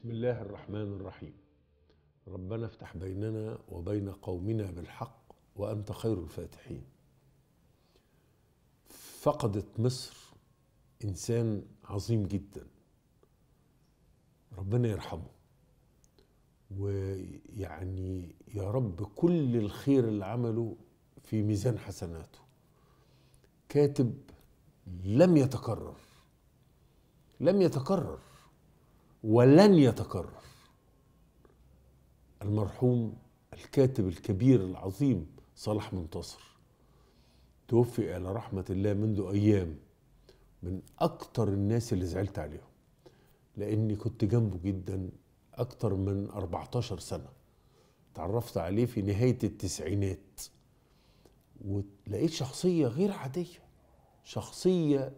بسم الله الرحمن الرحيم. ربنا افتح بيننا وبين قومنا بالحق وأنت خير الفاتحين. فقدت مصر إنسان عظيم جدا. ربنا يرحمه. ويعني يا رب كل الخير اللي عمله في ميزان حسناته. كاتب لم يتكرر. لم يتكرر. ولن يتكرر. المرحوم الكاتب الكبير العظيم صلاح منتصر توفي إلى رحمة الله منذ أيام من أكتر الناس اللي زعلت عليهم لأني كنت جنبه جدا أكتر من 14 سنة. تعرفت عليه في نهاية التسعينات. ولقيت شخصية غير عادية شخصية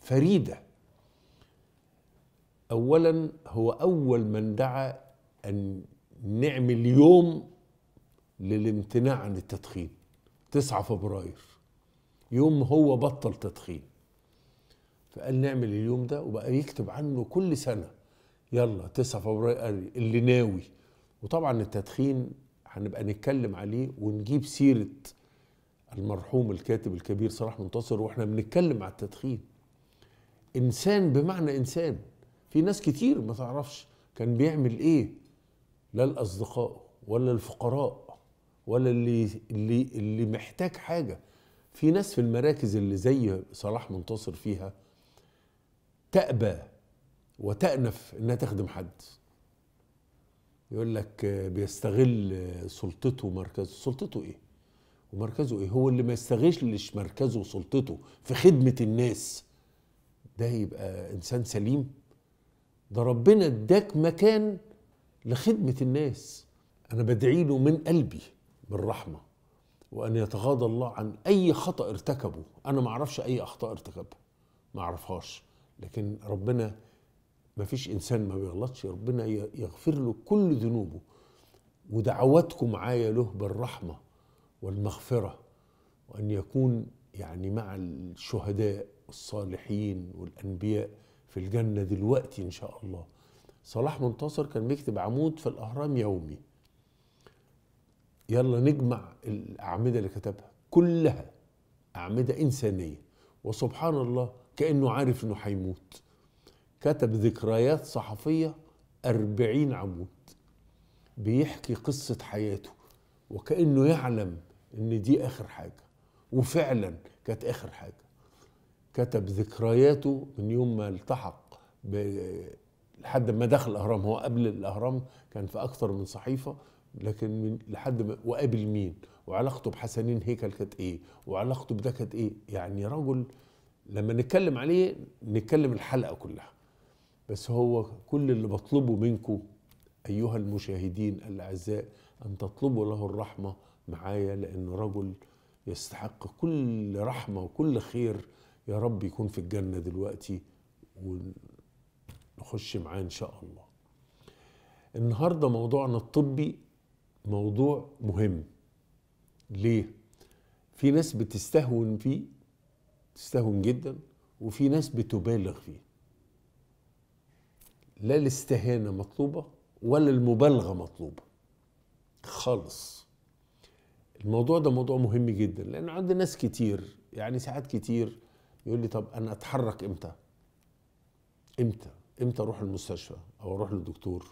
فريدة. أولا هو أول من دعا أن نعمل يوم للامتناع عن التدخين 9 فبراير. يوم هو بطل تدخين. فقال نعمل اليوم ده وبقى يكتب عنه كل سنة. يلا 9 فبراير اللي ناوي. وطبعا التدخين هنبقى نتكلم عليه ونجيب سيرة المرحوم الكاتب الكبير صلاح منتصر وإحنا بنتكلم على التدخين. إنسان بمعنى إنسان. في ناس كتير ما تعرفش كان بيعمل إيه لا الأصدقاء ولا الفقراء ولا اللي اللي اللي محتاج حاجة. في ناس في المراكز اللي زي صلاح منتصر فيها تأبى وتأنف إنها تخدم حد. يقول لك بيستغل سلطته ومركزه سلطته إيه؟ ومركزه إيه؟ هو اللي ما يستغلش مركزه وسلطته في خدمة الناس. ده يبقى إنسان سليم؟ ده ربنا اداك مكان لخدمة الناس. أنا بدعي له من قلبي بالرحمة وأن يتغاضى الله عن أي خطأ ارتكبه. أنا ما أعرفش أي أخطاء ارتكبها ما أعرفهاش. لكن ربنا ما فيش إنسان ما بيغلطش. ربنا يغفر له كل ذنوبه. ودعواتكم معايا له بالرحمة والمغفرة وأن يكون يعني مع الشهداء والصالحين والأنبياء. في الجنة دلوقتي إن شاء الله. صلاح منتصر كان بيكتب عمود في الأهرام يومي. يلا نجمع الأعمدة اللي كتبها كلها أعمدة إنسانية. وسبحان الله كأنه عارف إنه هيموت كتب ذكريات صحفية أربعين عمود. بيحكي قصة حياته وكأنه يعلم إن دي آخر حاجة. وفعلا كانت آخر حاجة. كتب ذكرياته من يوم ما التحق. لحد ما دخل الأهرام. هو قبل الأهرام كان في أكثر من صحيفة لكن من لحد ما وقابل مين؟ وعلاقته بحسنين هيكل كانت إيه؟ وعلاقته بده كانت إيه؟ يعني رجل لما نتكلم عليه نتكلم الحلقة كلها. بس هو كل اللي بطلبه منكم أيها المشاهدين الأعزاء أن تطلبوا له الرحمة معايا لأنه رجل يستحق كل رحمة وكل خير يا رب يكون في الجنة دلوقتي ونخش معاه إن شاء الله. النهارده موضوعنا الطبي موضوع مهم. ليه؟ في ناس بتستهون فيه تستهون جدا وفي ناس بتبالغ فيه. لا الاستهانة مطلوبة ولا المبالغة مطلوبة. خالص. الموضوع ده موضوع مهم جدا لأن عند ناس كتير يعني ساعات كتير يقول لي طب أنا أتحرك إمتى؟ إمتى؟ إمتى أروح المستشفى أو أروح للدكتور؟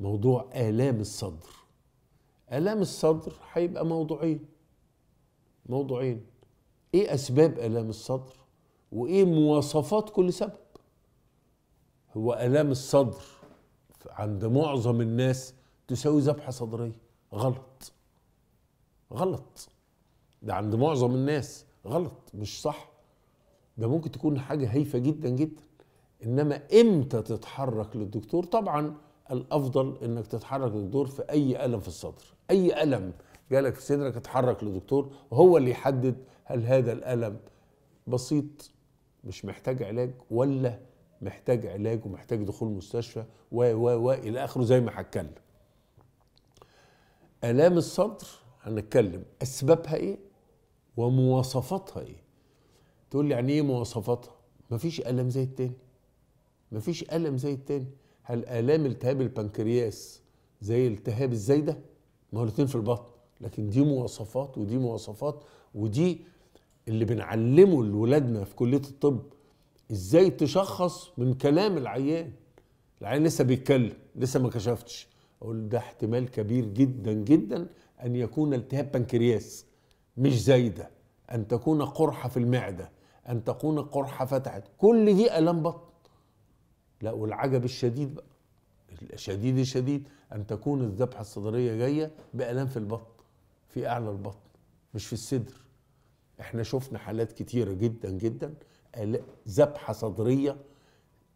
موضوع آلام الصدر. آلام الصدر هيبقى موضوعين. موضوعين. إيه أسباب آلام الصدر؟ وإيه مواصفات كل سبب؟ هو آلام الصدر عند معظم الناس تساوي ذبحه صدريه غلط. غلط. ده عند معظم الناس. غلط. مش صح. ده ممكن تكون حاجة هايفة جدا جدا. إنما إمتى تتحرك للدكتور؟ طبعا الأفضل إنك تتحرك للدكتور في أي ألم في الصدر. أي ألم جالك في صدرك اتحرك للدكتور وهو اللي يحدد هل هذا الألم بسيط مش محتاج علاج ولا محتاج علاج ومحتاج دخول مستشفى و و و إلى آخره زي ما هتكلم آلام الصدر هنتكلم أسبابها إيه؟ ومواصفاتها إيه؟ تقول لي يعني إيه مواصفاتها؟ مفيش ألم زي التاني. مفيش ألم زي التاني. هل آلام التهاب البنكرياس زي التهاب الزايدة؟ ما هو الاثنين في البطن. لكن دي مواصفات ودي مواصفات ودي اللي بنعلمه لولادنا في كلية الطب. إزاي تشخص من كلام العيان؟ العيان لسه بيتكلم لسه ما كشفتش. أقول ده احتمال كبير جدا جدا أن يكون التهاب بنكرياس مش زايدة. أن تكون قرحة في المعدة. أن تكون قرحه فتحت. كل دي الام بطن. لا والعجب الشديد بقى. الشديد الشديد أن تكون الذبحة الصدرية جاية بالام في البطن في أعلى البطن مش في الصدر. إحنا شفنا حالات كتيرة جدا جدا. ذبحة صدرية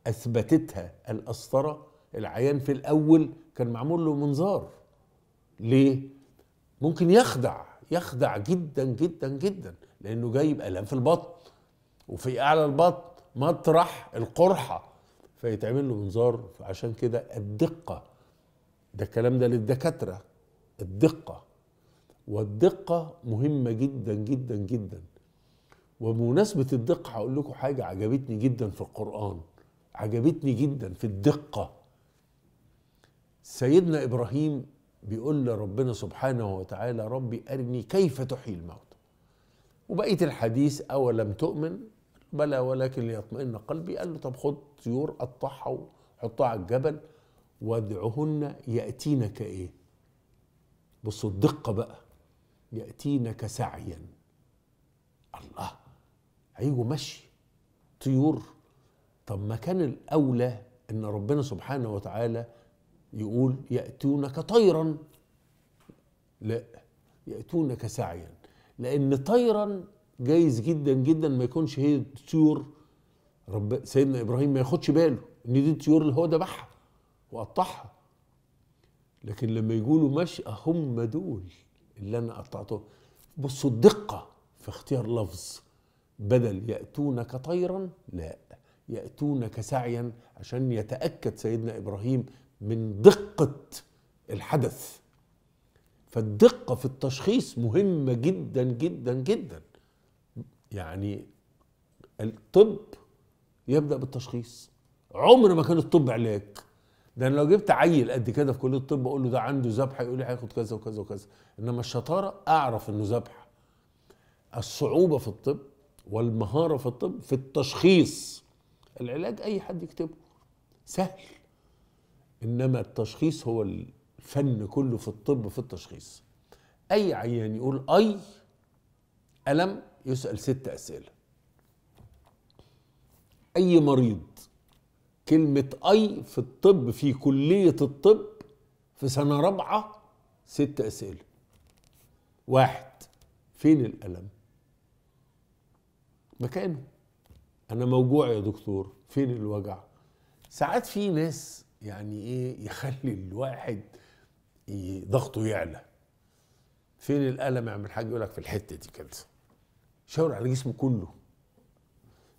أثبتتها القسطره العيان في الأول كان معمول له منظار. ليه؟ ممكن يخدع يخدع جدا جدا جدا لأنه جايب الام في البطن. وفي أعلى البطن مطرح القرحة. فيتعمل له منظار عشان كده الدقة. ده الكلام ده للدكاترة. الدقة. والدقة مهمة جدا جدا جدا. وبمناسبة الدقة هقول لكم حاجة عجبتني جدا في القرآن. عجبتني جدا في الدقة. سيدنا إبراهيم بيقول لربنا سبحانه وتعالى ربي أرني كيف تحيي الموت وبقية الحديث أولم تؤمن؟ بلى ولكن ليطمئن قلبي. قال له طب خد طيور قطعها وحطها على الجبل وادعهن يأتينك إيه؟ بصوا الدقة بقى. يأتينك سعيا. الله هيجوا مشي طيور. طب ما كان الأولى إن ربنا سبحانه وتعالى يقول يأتونك طيرا. لا يأتونك سعيا. لأن طيرا جايز جدا جدا ما يكونش هي طيور. رب سيدنا إبراهيم ما ياخدش باله إن دي الطيور اللي هو ذبحها وقطعها. لكن لما يقولوا مشي هم دول اللي أنا قطعتهم. بصوا الدقة في اختيار لفظ بدل يأتونك طيرا لا. يأتونك سعيا عشان يتأكد سيدنا إبراهيم من دقة الحدث. فالدقة في التشخيص مهمة جدا جدا جدا. يعني الطب يبدأ بالتشخيص. عمر ما كان الطب علاج. ده أنا لو جبت عيل قد كده في كلية الطب أقول له ده عنده ذبحه يقول لي هياخد كذا وكذا وكذا. إنما الشطارة أعرف إنه ذبحه الصعوبة في الطب والمهارة في الطب في التشخيص. العلاج أي حد يكتبه. سهل. إنما التشخيص هو الفن كله في الطب في التشخيص. أي عيان يقول أي ألم يسأل ست أسئلة. أي مريض كلمة اي في الطب في كلية الطب في سنة رابعة ست أسئلة. واحد فين الألم؟ مكانه. أنا موجوع يا دكتور فين الوجع؟ ساعات في ناس يعني إيه يخلي الواحد ضغطه يعلى. فين الألم يا عم الحاج؟ يقول لك في الحتة دي كده. شاور على جسمه كله.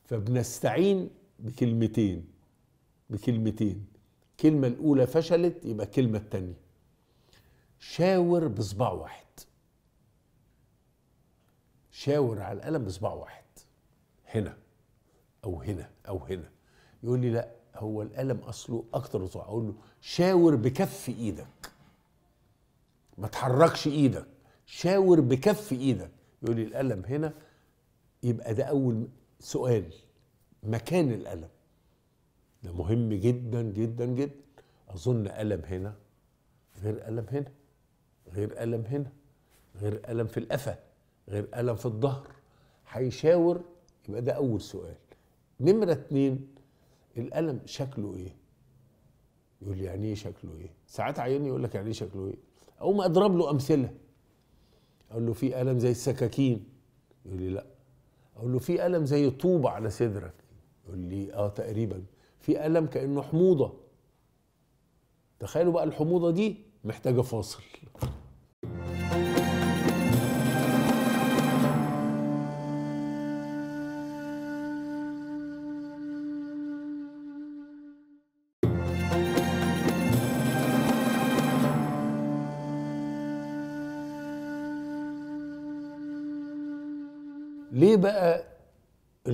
فبنستعين بكلمتين بكلمتين. الكلمة الأولى فشلت يبقى الكلمة التانية. شاور بصباع واحد. شاور على القلم بصباع واحد. هنا أو هنا أو هنا. يقول لي لا هو القلم أصله أكتر صباع. أقول له شاور بكف إيدك. ما تحركش إيدك. شاور بكف إيدك. يقول لي القلم هنا يبقى ده أول سؤال. مكان الألم. ده مهم جدا جدا جدا. أظن ألم هنا غير ألم هنا غير ألم هنا غير ألم في القفا غير ألم في الظهر. هيشاور يبقى ده أول سؤال. نمرة اتنين الألم شكله إيه؟ يقول لي يعني إيه شكله إيه؟ ساعات عيني يقول لك يعني إيه شكله إيه؟ أقوم أضرب له أمثلة. أقول له في ألم زي السكاكين؟ يقول لي لأ. أقول له في ألم زي طوبة على صدرك. يقول لي آه تقريبا. في ألم كأنه حموضة. تخيلوا بقى الحموضة دي محتاجة فاصل.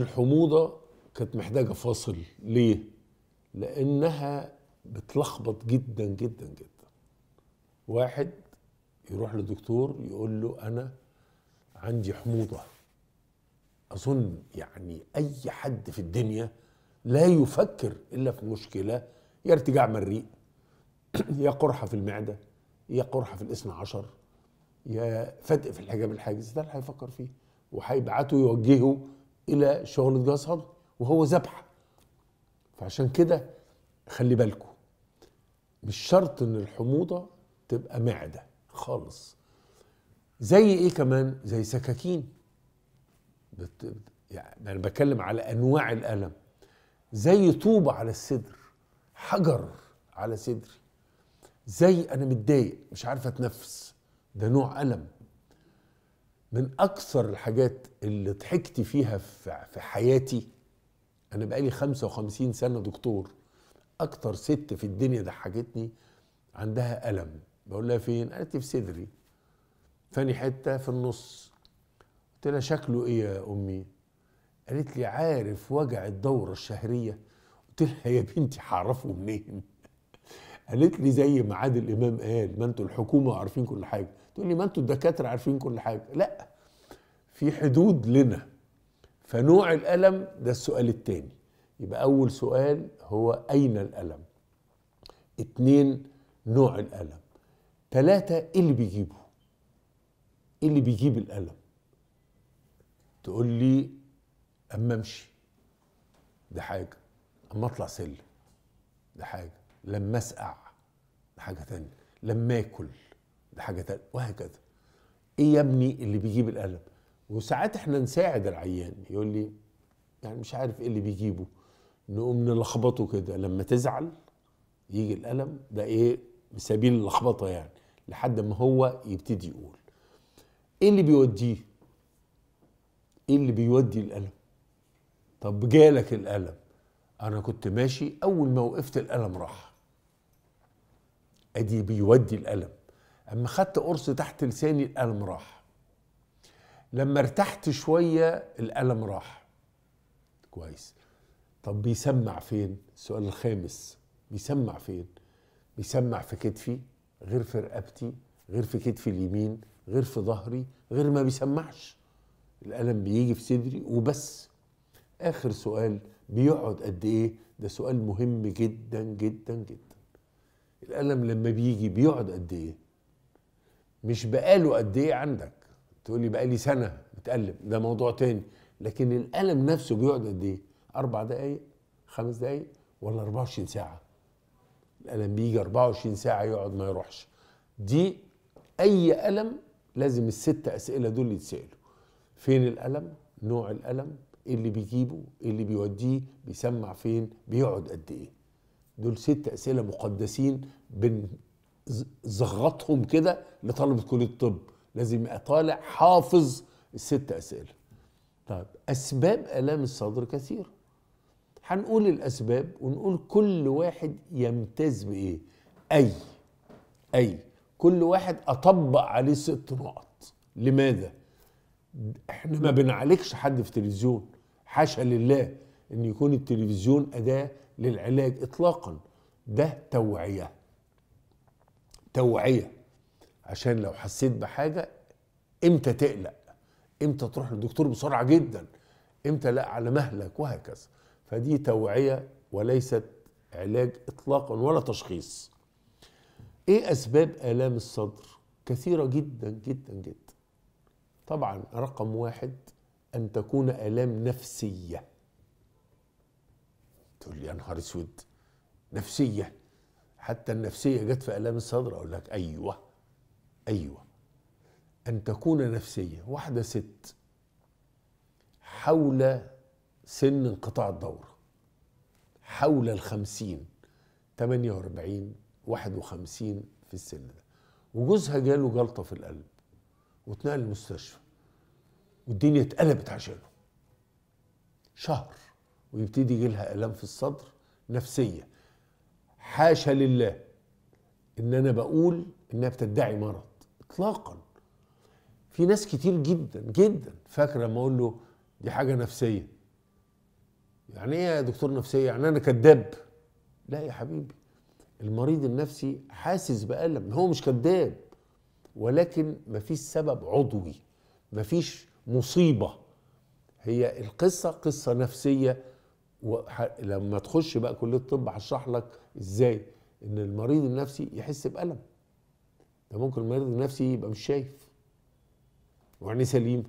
الحموضة كانت محتاجة فاصل. ليه؟ لأنها بتلخبط جدا جدا جدا. واحد يروح لدكتور يقول له أنا عندي حموضة. أظن يعني أي حد في الدنيا لا يفكر إلا في مشكلة يا ارتجاع مريء يا قرحة في المعدة يا قرحة في الاثنى عشر يا فتق في الحجاب الحاجز. ده اللي هيفكر فيه وهيبعته يوجهه إلى جهاز هضمي وهو ذبحه فعشان كده خلي بالكم مش شرط إن الحموضة تبقى معدة خالص. زي إيه كمان؟ زي سكاكين. بت... يعني أنا بتكلم على أنواع الألم. زي طوبه على الصدر حجر على صدري. زي أنا متضايق مش عارف أتنفس. ده نوع ألم. من أكثر الحاجات اللي ضحكت فيها في حياتي. أنا بقالي 55 سنة دكتور. أكتر ست في الدنيا ضحكتني عندها ألم. بقول لها فين؟ قالت في صدري. فاني حتة في النص. قلت لها شكله إيه يا أمي؟ قالت لي عارف وجع الدورة الشهرية؟ قلت لها يا بنتي هعرفه منين؟ قالت لي زي ما عادل إمام قال ما أنتوا الحكومة عارفين كل حاجة. تقول لي ما أنتوا الدكاترة عارفين كل حاجة. لا في حدود لنا. فنوع الألم ده السؤال الثاني يبقى أول سؤال هو أين الألم؟ اتنين نوع الألم. ثلاثة إيه اللي بيجيبه؟ إيه اللي بيجيب الألم؟ تقول لي أما أمشي. ده حاجة. أما أطلع سلم. ده حاجة. لما أسقع. ده حاجة تانية. لما آكل. ده حاجة تانية وهكذا. إيه يا ابني اللي بيجيب الالم وساعات إحنا نساعد العيان يقول لي يعني مش عارف إيه اللي بيجيبه. نقوم نلخبطه كده لما تزعل يجي الالم ده إيه؟ بسبيل اللخبطة يعني لحد ما هو يبتدي يقول. إيه اللي بيوديه؟ إيه اللي بيودي الالم طب جالك الالم أنا كنت ماشي أول ما وقفت الالم راح. أدي بيودي الالم اما خدت قرص تحت لساني الالم راح. لما ارتحت شوية الالم راح. كويس. طب بيسمع فين؟ السؤال الخامس. بيسمع فين؟ بيسمع في كتفي غير في رقبتي غير في كتفي اليمين غير في ظهري غير ما بيسمعش. الالم بيجي في صدري وبس. آخر سؤال بيقعد قد إيه؟ ده سؤال مهم جدا جدا جدا. الالم لما بيجي بيقعد قد إيه؟ مش بقاله قد إيه عندك. تقول لي بقالي سنة بتقلب ده موضوع تاني. لكن الالم نفسه بيقعد قد إيه؟ أربع دقايق خمس دقايق ولا 24 ساعة. الالم بيجي 24 ساعة يقعد ما يروحش. دي أي الم لازم الست أسئلة دول يتسألوا. فين الالم نوع الالم إيه اللي بيجيبه؟ إيه اللي بيوديه؟ بيسمع فين؟ بيقعد قد إيه؟ دول ست أسئلة مقدسين بنزغطهم كده لطلبه كلية الطب. لازم يبقى طالع حافظ الست أسئلة. طيب أسباب آلام الصدر كثيره هنقول الأسباب ونقول كل واحد يمتاز بإيه؟ أي أي. كل واحد أطبق عليه ست نقط. لماذا؟ إحنا ما بنعالجش حد في تلفزيون حاشا لله إن يكون التلفزيون أداة للعلاج اطلاقا. ده توعية. توعية. عشان لو حسيت بحاجة إمتى تقلق؟ إمتى تروح للدكتور بسرعة جدا؟ إمتى لا؟ على مهلك وهكذا. فدي توعية وليست علاج اطلاقا ولا تشخيص. إيه أسباب آلام الصدر؟ كثيرة جدا جدا جدا. طبعا رقم واحد أن تكون آلام نفسية. تقول لي يا نهار أسود نفسية. حتى النفسية جت في الام الصدر أقول لك أيوه أيوه. أن تكون نفسية واحدة ست حول سن انقطاع الدورة حول الخمسين تمانية وأربعين واحد وخمسين في السن ده. وجوزها جاله جلطة في القلب واتنقل المستشفى والدنيا اتقلبت عشانه. شهر ويبتدي يجي لها الام في الصدر نفسية. حاشا لله إن أنا بقول إنها بتدعي مرض اطلاقا. في ناس كتير جدا جدا فاكرة لما أقول له دي حاجة نفسية. يعني إيه يا دكتور نفسية؟ يعني أنا كذاب لا يا حبيبي المريض النفسي حاسس بألم هو مش كذاب ولكن مفيش سبب عضوي مفيش مصيبة. هي القصة قصة نفسية وح... لما تخش بقى كلية الطب هشرح لك إزاي إن المريض النفسي يحس بألم. ده ممكن المريض النفسي يبقى مش شايف. وعينيه سليم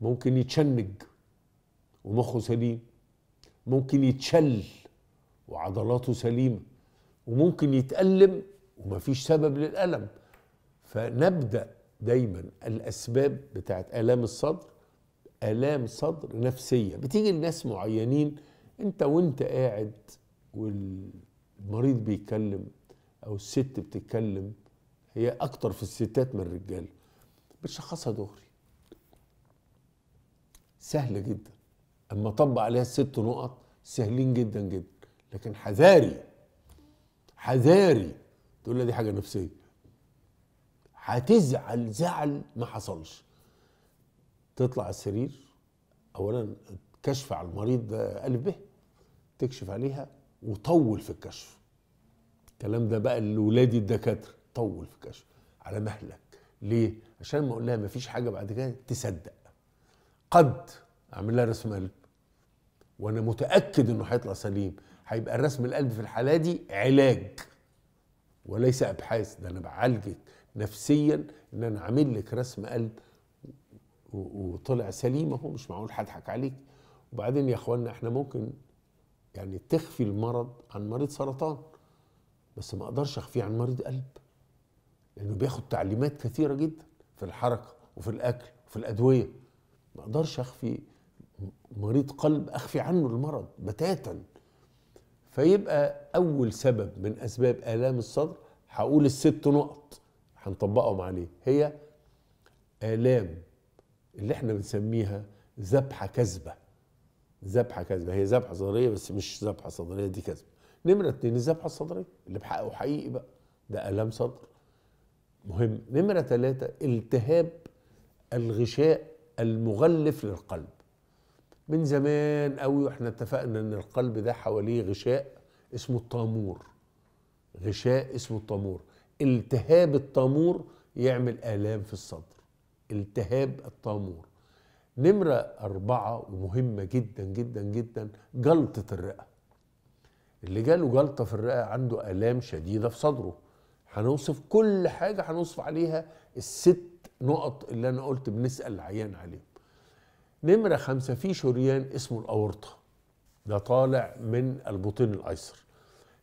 ممكن يتشنج ومخه سليم. ممكن يتشل وعضلاته سليمة. وممكن يتألم ومفيش سبب للألم. فنبدأ دايما الأسباب بتاعت آلام الصدر آلام صدر نفسية. بتيجي لناس معينين انت وانت قاعد والمريض بيتكلم أو الست بتتكلم هي أكتر في الستات من الرجال. بتشخصها دغري. سهلة جدا. أما طبق عليها الست نقط سهلين جدا جدا. لكن حذاري حذاري. تقول لها دي حاجة نفسية. هتزعل زعل ما حصلش. تطلع السرير اولا كشف على المريض ده ألف به تكشف عليها وطول في الكشف. الكلام ده بقى لاولادي الدكاترة طول في الكشف على مهلك ليه؟ عشان ما أقول لها مفيش حاجة بعد كده تصدق. قد أعمل لها رسم قلب. وأنا متأكد إنه هيطلع سليم. هيبقى الرسم القلب في الحالة دي علاج. وليس أبحاث ده أنا بعالجك نفسيا إن أنا عامل لك رسم قلب وطلع سليم اهو مش معقول هضحك عليك. وبعدين يا اخوانا إحنا ممكن يعني تخفي المرض عن مريض سرطان بس ما أقدرش أخفيه عن مريض قلب لأنه بياخد تعليمات كثيرة جدا في الحركة وفي الأكل وفي الأدوية. ما أقدرش أخفي مريض قلب أخفي عنه المرض بتاتا. فيبقى أول سبب من أسباب آلام الصدر هقول الست نقط هنطبقهم عليه. هي آلام اللي إحنا بنسميها ذبحة كذبة. ذبحة كذبة. هي ذبحة صدرية بس مش ذبحة صدرية دي كذبة. نمرة اتنين الذبحة الصدرية اللي بحقه حقيقي بقى. ده الام صدر. مهم. نمرة ثلاثة التهاب الغشاء المغلف للقلب. من زمان قوي وإحنا اتفقنا إن القلب ده حواليه غشاء اسمه الطامور غشاء اسمه الطامور التهاب الطامور يعمل آلام في الصدر. التهاب الطامور نمرة أربعة ومهمة جدا جدا جدا جلطة الرئة. اللي جاله جلطة في الرئة عنده آلام شديدة في صدره. هنوصف كل حاجة هنوصف عليها الست نقط اللي أنا قلت بنسأل العيان عليهم. نمرة خمسة في شريان اسمه الأورطة. ده طالع من البطين الأيسر.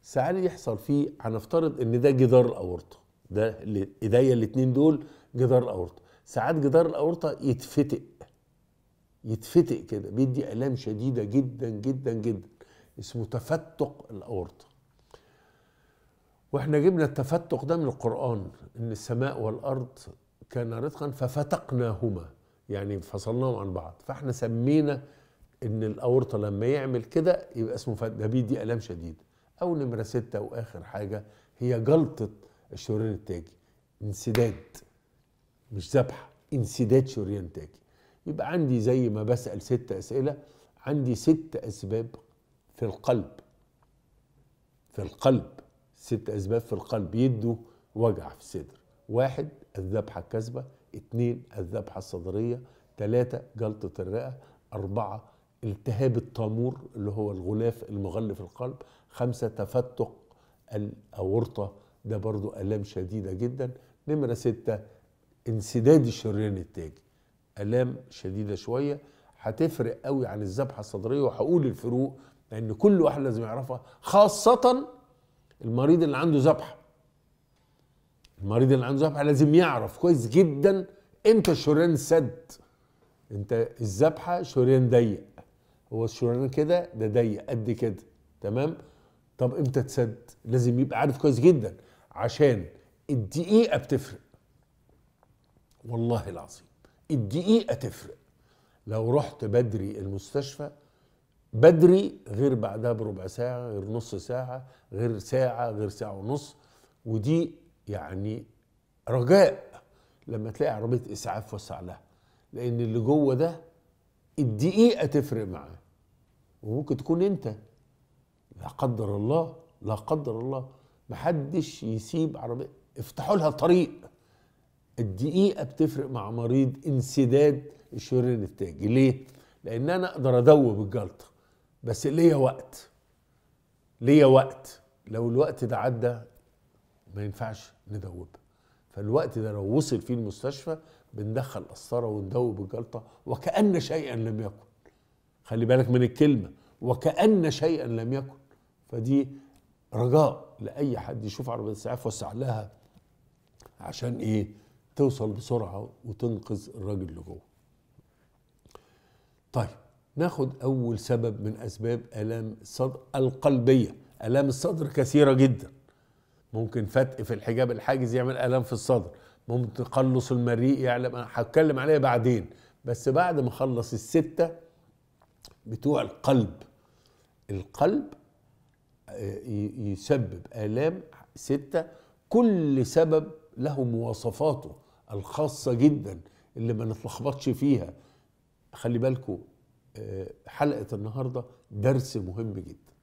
ساعات يحصل فيه هنفترض إن ده جدار الاورطه ده إيديا الاتنين دول جدار الاورطه ساعات جدار الأورطة يتفتق يتفتق كده بيدي الام شديدة جدا جدا جدا اسمه تفتق الأورطة. وإحنا جبنا التفتق ده من القرآن إن السماء والأرض كان رتقا ففتقناهما يعني فصلناهم عن بعض. فإحنا سمينا إن الأورطة لما يعمل كده يبقى اسمه ده بيدي الام شديده أو نمرة ستة وآخر حاجة هي جلطة الشريان التاجي انسداد. مش ذبحه انسداد شريان تاجي يبقى عندي زي ما بسأل ست أسئلة عندي ست أسباب في القلب. في القلب ست أسباب في القلب. يدوا وجع في الصدر واحد الذبحة الكاذبة. اثنين الذبحة الصدرية. ثلاثة جلطة الرئة. أربعة التهاب الطامور اللي هو الغلاف المغلف القلب. خمسة تفتق الأورطة ده برضو ألام شديدة جدا. نمرة ستة انسداد الشريان التاجي ألام شديدة شوية. هتفرق قوي عن الذبحة الصدرية وهقول الفروق لأن كل واحد لازم يعرفها خاصة المريض اللي عنده ذبحة. المريض اللي عنده ذبحة لازم يعرف كويس جدا إمتى الشريان سد. انت الذبحة شريان ضيق. هو الشريان كده ده ضيق قد كده. تمام؟ طب إمتى تسد؟ لازم يبقى عارف كويس جدا. عشان الدقيقة بتفرق. والله العظيم. الدقيقة تفرق. لو رحت بدري المستشفى بدري غير بعدها بربع ساعة غير نص ساعة غير ساعة غير ساعة ونص. ودي يعني رجاء لما تلاقي عربية إسعاف وسع لها. لأن اللي جوه ده الدقيقة تفرق معاه. وممكن تكون أنت لا قدر الله لا قدر الله محدش يسيب عربية. افتحوا لها طريق الدقيقة بتفرق مع مريض انسداد الشريان التاجي ليه؟ لأن أنا أقدر أدوب الجلطة بس ليا وقت. ليا وقت. لو الوقت ده عدى ما ينفعش ندوبها فالوقت ده لو وصل فيه المستشفى بندخل قسطرة وندوب الجلطة وكأن شيئا لم يكن. خلي بالك من الكلمة وكأن شيئا لم يكن. فدي رجاء لأي حد يشوف عربية اسعاف وسع لها عشان إيه؟ توصل بسرعة وتنقذ الراجل اللي جوه. طيب ناخد أول سبب من أسباب آلام الصدر القلبية. آلام الصدر كثيرة جدا. ممكن فتق في الحجاب الحاجز يعمل آلام في الصدر. ممكن تقلص المريء يعلم أنا هتكلم عليها بعدين. بس بعد ما اخلص الستة بتوع القلب. القلب آه، يسبب آلام ستة. كل سبب له مواصفاته. الخاصة جدا اللي ما نتلخبطش فيها. خلي بالكم آه، حلقة النهارده درس مهم جدا.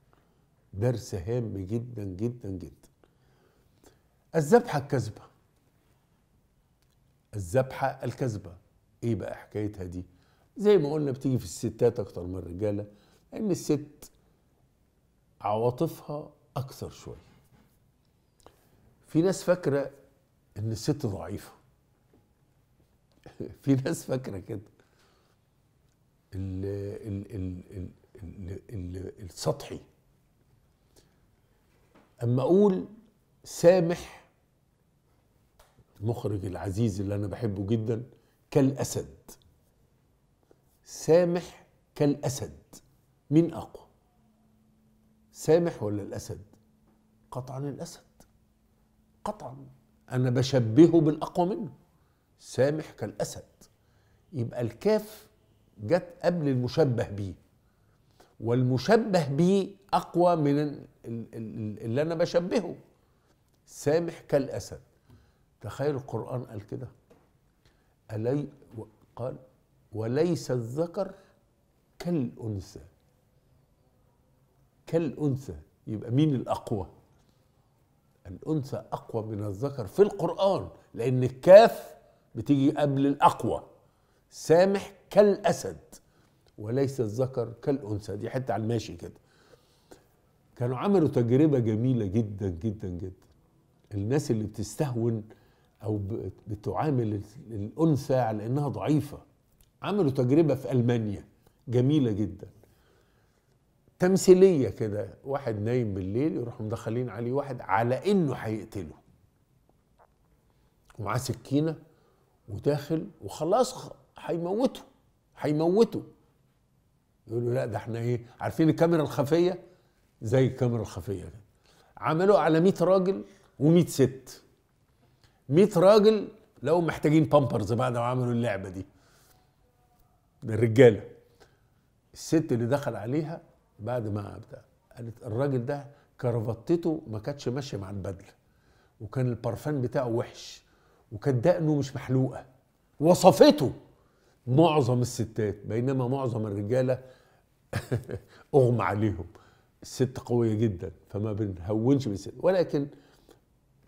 درس هام جدا جدا جدا. الذبحة الكذبة. الذبحة الكذبة. إيه بقى حكايتها دي؟ زي ما قلنا بتيجي في الستات أكتر من الرجالة لأن الست عواطفها أكثر شوية. في ناس فاكرة إن الست ضعيفة. في ناس فاكرة كده. ال ال ال ال ال ال السطحي. أما أقول سامح المخرج العزيز اللي أنا بحبه جدا كالأسد. سامح كالأسد. مين أقوى؟ سامح ولا الأسد؟ قطعا الأسد. قطعا. أنا بشبهه بالأقوى منه. سامح كالأسد. يبقى الكاف جت قبل المشبه بيه. والمشبه بيه أقوى من ال- ال- ال- اللي أنا بشبهه. سامح كالأسد. تخيل القرآن قال كده. ألي قال وليس الذكر كالأنثى. كالأنثى. يبقى مين الأقوى؟ الأنثى أقوى من الذكر في القرآن لأن الكاف بتيجي قبل الأقوى. سامح كالأسد وليس الذكر كالأنثى. دي حتة على الماشي كده. كانوا عملوا تجربة جميلة جدا جدا جدا. الناس اللي بتستهون ب- بتعامل الأنثى على إنها ضعيفة. عملوا تجربة في ألمانيا. جميلة جدا. تمثيلية كده. واحد نايم بالليل يروحوا مدخلين عليه واحد على إنه هيقتله. ومعاه سكينة. وداخل وخلاص هيموته هيموته. يقولوا لا ده إحنا إيه عارفين الكاميرا الخفية؟ زي الكاميرا الخفية كده. عملوا على 100 راجل و100 ست. 100 راجل لو محتاجين بامبرز بعد ما عملوا اللعبة دي. ده الرجالة. الست اللي دخل عليها بعد ما بتاع قالت الراجل ده كرافتته ما كانتش ماشية مع البدلة. وكان البرفان بتاعه وحش. وكانت دقنه مش محلوقة. وصفته معظم الستات بينما معظم الرجالة أغمى عليهم. الست قوية جدا فما بنهونش بالست. ولكن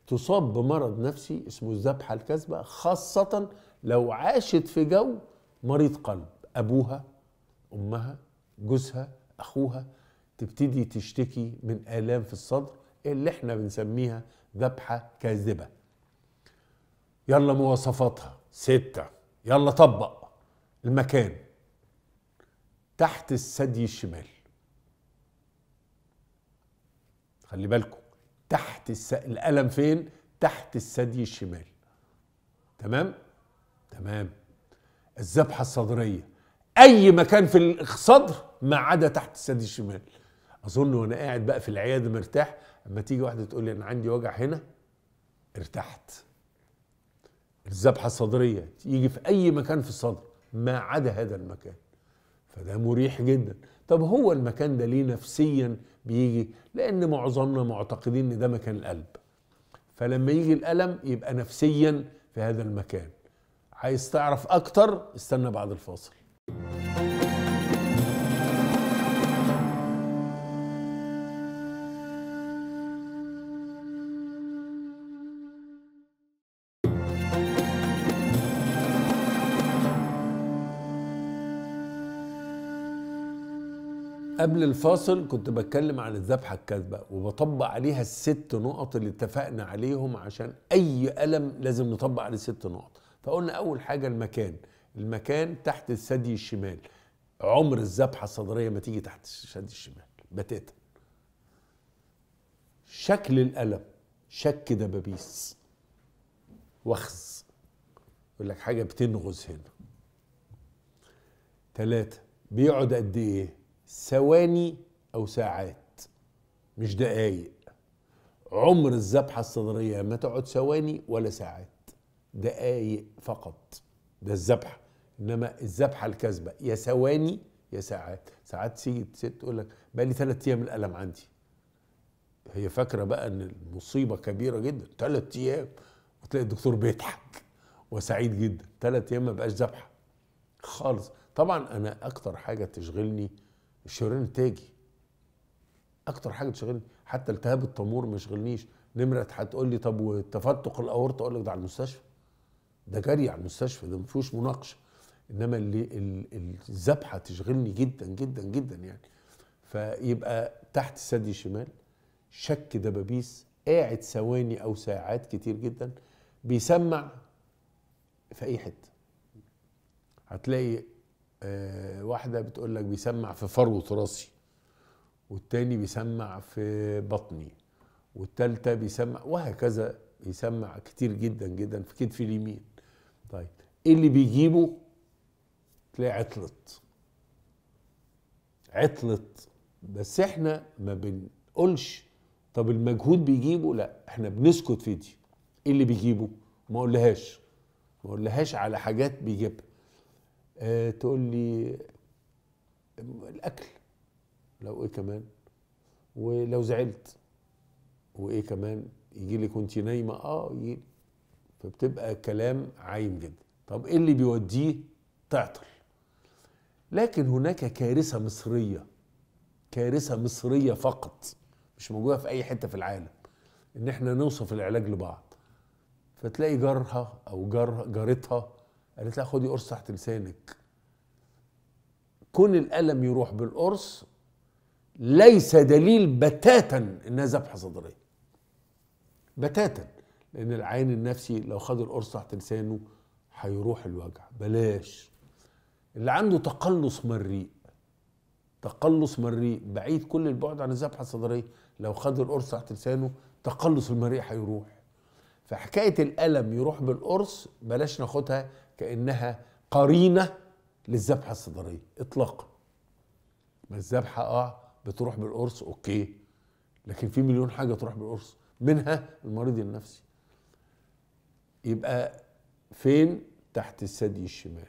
تصاب بمرض نفسي اسمه الذبحه الكاذبه خاصة لو عاشت في جو مريض قلب. أبوها أمها جوزها أخوها تبتدي تشتكي من آلام في الصدر اللي إحنا بنسميها ذبحة كاذبة. يلا مواصفاتها. ستة. يلا طبق المكان. تحت الثدي الشمال. خلي بالكم. تحت الس... الألم فين؟ تحت الثدي الشمال. تمام؟ تمام. الذبحة الصدرية. أي مكان في الصدر ما عدا تحت الثدي الشمال. أظن وأنا قاعد بقى في العيادة مرتاح أما تيجي واحدة تقول لي أنا عندي وجع هنا ارتحت. الذبحة الصدرية يجي في أي مكان في الصدر ما عدا هذا المكان. فده مريح جدا. طب هو المكان ده ليه نفسيا بيجي؟ لأن معظمنا معتقدين إن ده مكان القلب. فلما يجي الألم يبقى نفسيا في هذا المكان. عايز تعرف أكتر؟ استنى بعد الفاصل. قبل الفاصل كنت بتكلم عن الذبحة الكاذبة وبطبق عليها الست نقط اللي اتفقنا عليهم عشان أي ألم لازم نطبق عليه ست نقط. فقلنا أول حاجة المكان المكان تحت الثدي الشمال. عمر الذبحة الصدرية ما تيجي تحت الثدي الشمال بتاتا. شكل الألم شك دبابيس. وخز. يقول لك حاجة بتنغز هنا. ثلاثة بيقعد قد إيه؟ ثواني أو ساعات مش دقايق. عمر الذبحة الصدرية ما تقعد ثواني ولا ساعات دقايق فقط. ده الذبحة إنما الذبحة الكاذبة يا ثواني يا ساعات. ساعات تيجي ست تقول لك بقى لي ثلاث أيام الألم عندي. هي فاكرة بقى إن المصيبة كبيرة جدا ثلاث أيام وتلاقي الدكتور بيضحك وسعيد جدا. ثلاث أيام ما بقاش ذبحة خالص. طبعا أنا أكتر حاجة تشغلني الشريان التاجي. أكتر حاجة تشغلني حتى التهاب الطمور ما يشغلنيش. نمرة هتقول لي طب وتفتق الاورطه أقول لك ده على المستشفى. ده جري على المستشفى ده ما فيهوش مناقشة. إنما اللي الذبحه تشغلني جدا جدا جدا يعني. فيبقى تحت الثدي الشمال شك دبابيس قاعد ثواني أو ساعات كتير جدا بيسمع في أي حتة. هتلاقي واحدة بتقول لك بيسمع في فروه راسي والتاني بيسمع في بطني والتالتة بيسمع وهكذا بيسمع كتير جدا جدا في كتفي اليمين. طيب إيه اللي بيجيبه؟ تلاقي عطلت. عطلت. بس إحنا ما بنقولش طب المجهود بيجيبه؟ لا إحنا بنسكت في دي. إيه اللي بيجيبه؟ ما اقولهاش ما اقولهاش على حاجات بيجيبها. آه تقول لي الأكل لو إيه كمان؟ ولو زعلت وإيه كمان؟ يجي لك وانت نايمة آه يجي فبتبقى كلام عايم جدا. طب إيه اللي بيوديه؟ تعطل. لكن هناك كارثة مصرية كارثة مصرية فقط مش موجودة في أي حتة في العالم إن إحنا نوصف العلاج لبعض. فتلاقي جارها أو جار جارتها قالت لها خدي قرص تحت لسانك. كون الألم يروح بالقرص ليس دليل بتاتا إنها ذبحة صدرية. بتاتا لأن العين النفسي لو خد القرص تحت لسانه هيروح الوجع. بلاش. اللي عنده تقلص مريء. تقلص مريء بعيد كل البعد عن الذبحة الصدرية لو خد القرص تحت لسانه تقلص المريء هيروح. فحكاية الألم يروح بالقرص بلاش ناخدها كأنها قرينة للذبحه الصدريه اطلاقا ما الذبحة آه بتروح بالقرص أوكي. لكن في مليون حاجة تروح بالقرص منها المريض النفسي. يبقى فين؟ تحت الثدي الشمال.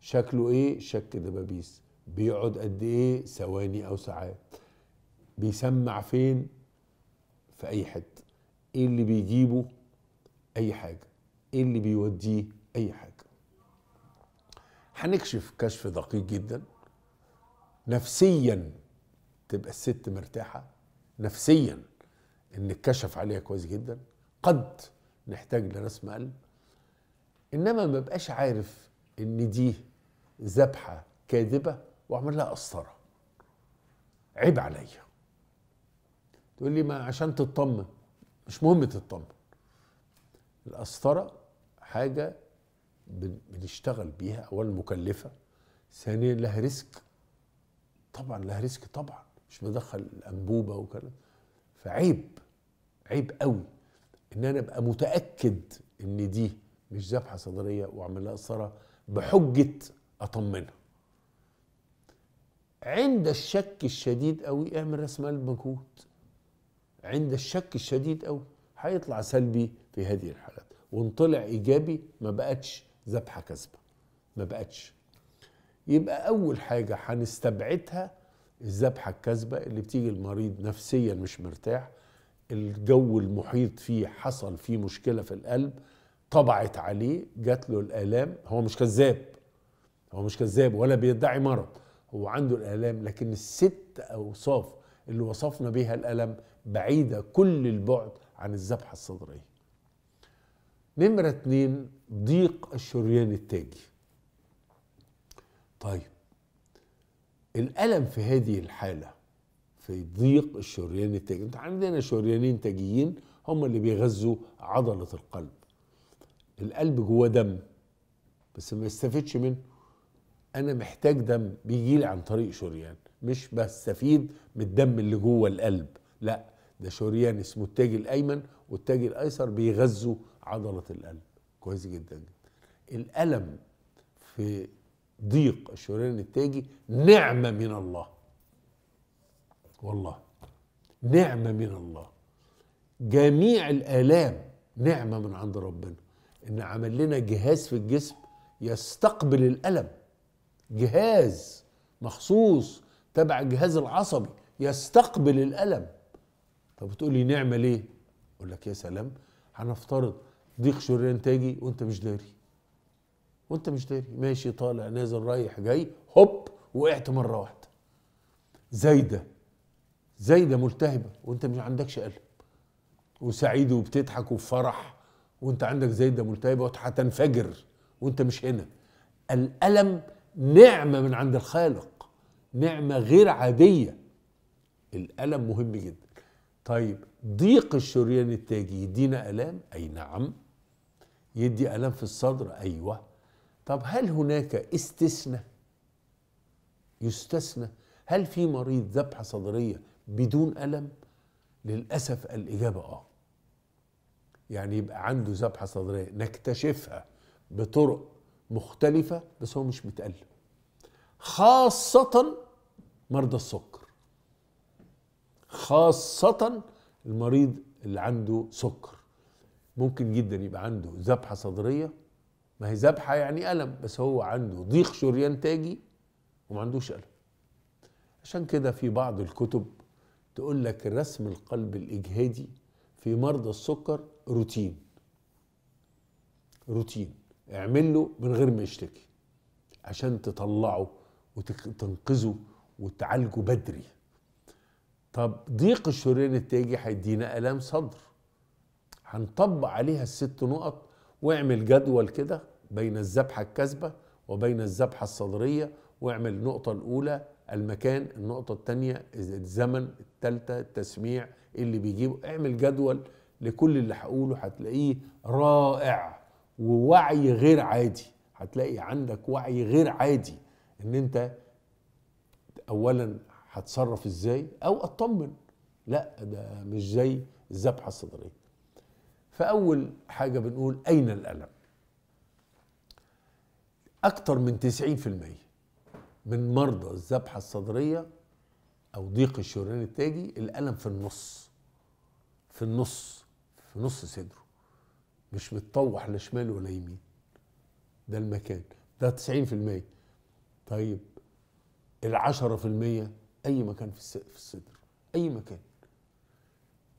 شكله إيه؟ شك دبابيس بيقعد قد إيه؟ ثواني أو ساعات. بيسمع فين؟ في أي حتة. إيه اللي بيجيبه؟ أي حاجة. إيه اللي بيوديه؟ أي حاجة. هنكشف كشف دقيق جدا. نفسيا تبقى الست مرتاحة. نفسيا إن اتكشف عليها كويس جدا. قد نحتاج لرسم قلب. إنما ما بقاش عارف إن دي ذبحة كاذبة واعمل لها قسطره عيب عليا. تقول لي ما عشان تطمن. مش مهم تطمن. القسطره حاجة بنشتغل بيها اولا مكلفة ثانيا لها ريسك. طبعا لها ريسك طبعا مش بدخل أنبوبة وكلام. فعيب عيب قوي إن أنا أبقى متأكد إن دي مش ذبحة صدرية وأعمل لها قسطره بحجة أطمنها. عند الشك الشديد قوي اعمل رسم قلب مجهود. عند الشك الشديد قوي هيطلع سلبي في هذه الحالات. وان طلع إيجابي ما بقتش ذبحة كذبة. ما بقتش. يبقى أول حاجة هنستبعدها الذبحة الكذبة اللي بتيجي المريض نفسيا مش مرتاح الجو المحيط فيه حصل فيه مشكلة في القلب طبعت عليه جات له الآلام هو مش كذاب هو مش كذاب ولا بيدعي مرض هو عنده الآلام لكن الست أوصاف اللي وصفنا بها الألم بعيدة كل البعد عن الذبحة الصدرية. نمرة اتنين ضيق الشريان التاجي. طيب الألم في هذه الحالة في ضيق الشريان التاجي. انت عندنا شريانين تاجيين هم اللي بيغذوا عضلة القلب. القلب جواه دم بس ما يستفدش منه. أنا محتاج دم بيجي لي عن طريق شريان. مش بستفيد من الدم اللي جوه القلب لا. ده شريان اسمه التاج الأيمن والتاج الأيسر بيغذوا عضلة القلب. كويس جدا. جدا الألم في ضيق الشريان التاجي نعمة من الله. والله. نعمة من الله. جميع الآلام نعمة من عند ربنا. إن عمل لنا جهاز في الجسم يستقبل الألم. جهاز مخصوص تبع الجهاز العصبي يستقبل الألم. طب بتقولي نعمة ليه؟ أقول لك يا سلام هنفترض ضيق شريان تاجي وانت مش داري. وانت مش داري. ماشي طالع نازل رايح جاي هوب وقعت مرة واحدة. زايدة. زايدة ملتهبة وانت مش عندكش قلب. وسعيد وبتضحك وفرح وانت عندك زايدة ملتهبة وهتنفجر وانت مش هنا. الألم نعمة من عند الخالق نعمة غير عادية. الألم مهم جدا. طيب ضيق الشريان التاجي يدينا ألام؟ أي نعم. يدي الام في الصدر؟ أيوه. طب هل هناك استثناء؟ يستثنى. هل في مريض ذبحه صدرية بدون الم للأسف الإجابة آه. يعني يبقى عنده ذبحه صدرية نكتشفها بطرق مختلفة بس هو مش متألم. خاصة مرضى السكر. خاصة المريض اللي عنده سكر. ممكن جدا يبقى عنده ذبحة صدرية. ما هي ذبحة يعني ألم بس هو عنده ضيق شريان تاجي وما عندوش ألم. عشان كده في بعض الكتب تقول لك رسم القلب الإجهادي في مرضى السكر روتين. روتين. اعمل له من غير ما يشتكي. عشان تطلعه وتنقذه وتعالجه بدري. طب ضيق الشريان التاجي هيدينا الام صدر. هنطبق عليها الست نقط واعمل جدول كده بين الذبحة الكاذبة وبين الذبحة الصدرية واعمل النقطة الأولى المكان النقطة الثانية الزمن الثالثه التسميع اللي بيجيبه. اعمل جدول لكل اللي هقوله هتلاقيه رائع ووعي غير عادي. هتلاقي عندك وعي غير عادي إن أنت اولا هتصرف إزاي أو أطمن. لا ده مش زي الذبحة الصدرية. فأول حاجة بنقول أين الألم؟ أكتر من 90% من مرضى الذبحة الصدرية أو ضيق الشريان التاجي الألم في النص في النص في نص صدره مش متطوح لا شمال ولا يمين. ده المكان. ده 90% طيب في المية أي مكان في الصدر أي مكان.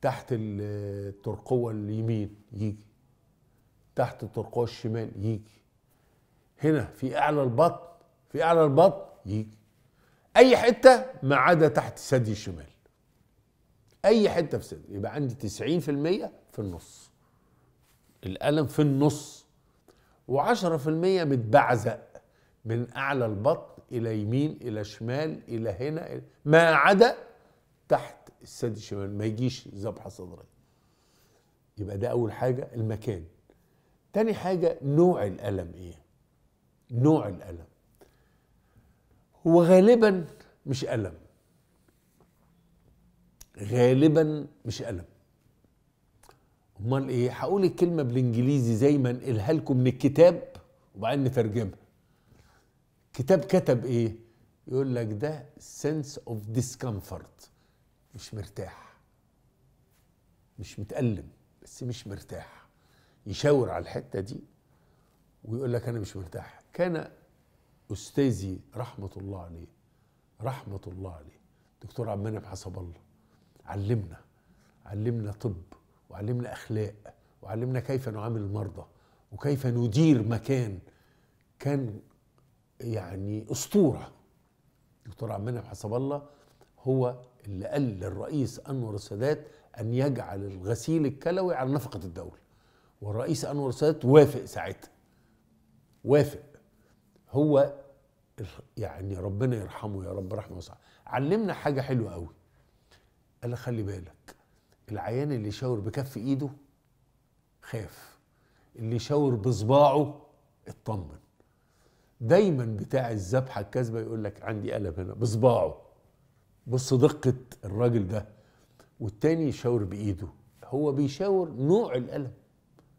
تحت الترقوة اليمين يجي. تحت الترقوة الشمال يجي. هنا في أعلى البطن في أعلى البطن يجي. أي حتة ما عدا تحت الثدي الشمال. أي حتة في الصدر يبقى عندي 90% في النص. الألم في النص. وعشرة في المية متبعزق من أعلى البطن إلى يمين إلى شمال إلى هنا ما عدا تحت الثدي الشمال ما يجيش ذبحة صدرية يبقى ده أول حاجة المكان. تاني حاجة نوع الألم إيه؟ نوع الألم. هو غالبا مش ألم. غالبا مش ألم. أمال إيه؟ هقول الكلمة بالإنجليزي زي ما انقلها لكم من الكتاب وبعدين نترجمها. كتاب كتب إيه؟ يقول لك ده sense of discomfort. مش مرتاح. مش متألم بس مش مرتاح. يشاور على الحتة دي ويقول لك أنا مش مرتاح. كان أستاذي رحمة الله عليه رحمة الله عليه دكتور عبد المنعم حسب الله علمنا علمنا طب وعلمنا أخلاق وعلمنا كيف نعامل المرضى وكيف ندير مكان كان يعني أسطورة. دكتور عبد المنعم حسب الله هو اللي قال للرئيس أنور السادات أن يجعل الغسيل الكلوي على نفقة الدولة. والرئيس أنور السادات وافق ساعتها. وافق. هو يعني ربنا يرحمه يا رب رحمه واسعة. علمنا حاجة حلوة قوي قال خلي بالك. العيان اللي يشاور بكف إيده خاف. اللي يشاور بصباعه اطمن. دايما بتاع الذبحة الكاذبة يقول لك عندي الم هنا بصباعه. بص دقه الراجل ده والتاني يشاور بإيده. هو بيشاور نوع الألم.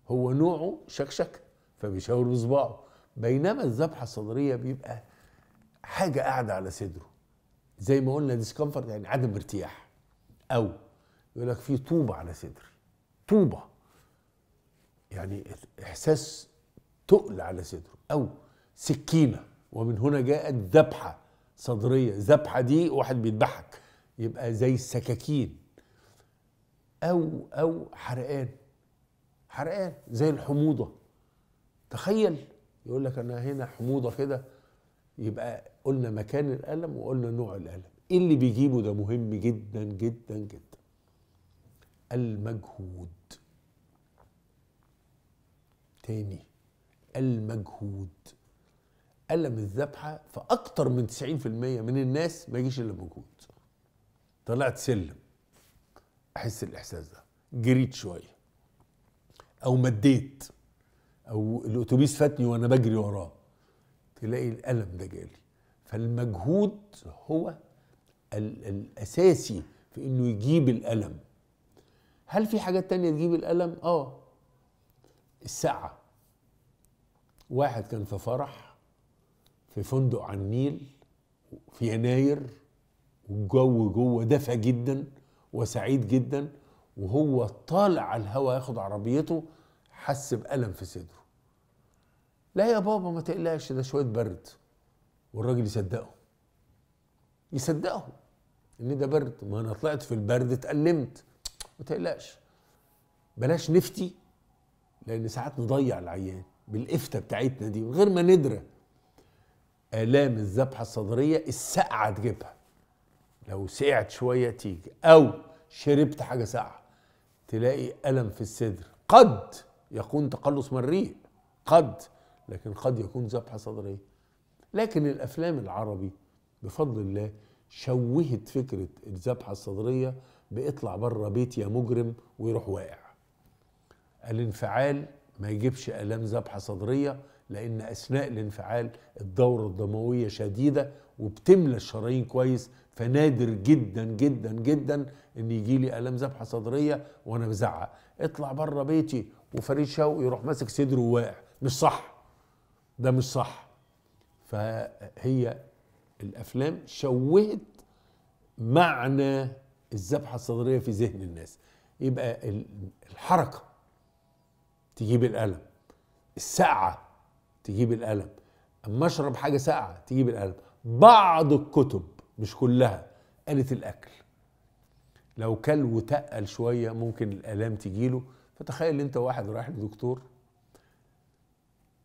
هو نوعه شكشكه فبيشاور بصباعه. بينما الذبحة الصدرية بيبقى حاجة قاعدة على صدره. زي ما قلنا ديسكمفورت يعني عدم ارتياح. أو يقول لك في طوبة على صدري. طوبة. يعني إحساس تقل على صدره. أو سكينة. ومن هنا جاءت ذبحة. صدرية ذبحة دي واحد بيذبحك. يبقى زي السكاكين. أو أو حرقان. حرقان زي الحموضة. تخيل يقول لك أنا هنا حموضة كده. يبقى قلنا مكان الألم وقلنا نوع الألم. إيه اللي بيجيبه ده؟ مهم جدا جدا جدا. المجهود. تاني المجهود. ألم الذبحة فأكتر من 90% من الناس ما يجيش إلا مجهود طلعت سلم. أحس الإحساس ده. جريت شوية. أو مديت. أو الأتوبيس فاتني وأنا بجري وراه. تلاقي الألم ده جالي. فالمجهود هو الأساسي في إنه يجيب الألم. هل في حاجات تانية تجيب الألم؟ آه. الساعة. واحد كان في فرح. في فندق على النيل في يناير والجو جوه دفى جدا وسعيد جدا وهو طالع على الهوا ياخد عربيته حس بألم في صدره. لا يا بابا ما تقلقش ده شوية برد. والراجل يصدقه. يصدقه إن ده برد. ما أنا طلعت في البرد اتألمت. ما تقلقش. بلاش نفتي لأن ساعات نضيع العيان بالإفتة بتاعتنا دي من غير ما ندرى. آلام الذبحة الصدرية السقعة تجيبها. لو سقعت شوية تيجي أو شربت حاجة ساقعة تلاقي ألم في الصدر. قد يكون تقلص مريء قد لكن قد يكون ذبحة صدرية. لكن الأفلام العربي بفضل الله شوهت فكرة الذبحة الصدرية بيطلع بره بيت يا مجرم ويروح واقع. الانفعال ما يجيبش آلام ذبحة صدرية لأن أثناء الانفعال الدورة الدموية شديدة وبتملى الشرايين كويس فنادر جدا جدا جدا إن يجي لي الام ذبحة صدرية وأنا بزعق. اطلع بره بيتي وفريد شوقي يروح ماسك صدره وواقع مش صح. ده مش صح. فهي الأفلام شوهت معنى الذبحة الصدرية في ذهن الناس. يبقى الحركة تجيب الألم. السقعة تجيب الألم أما أشرب حاجة ساقعة تجيب الألم بعض الكتب مش كلها قالت الأكل. لو كل وتقل شوية ممكن الآلام تجيله. فتخيل أنت واحد رايح لدكتور